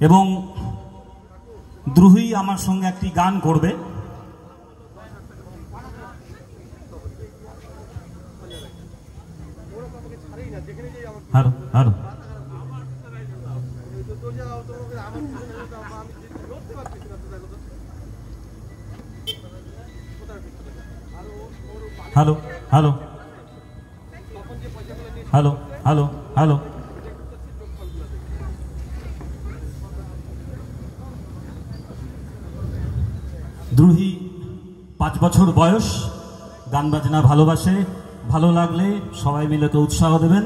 এবং দ্রুহী আমার সঙ্গে একটি গান করবে। Hello hello hello hello. Hello hello hello Druhi পাঁচ বছর বয়স। গান বাজনা ভালোবাসে ভালো লাগলে সবাই মিলে তো উৎসাহ দেবেন।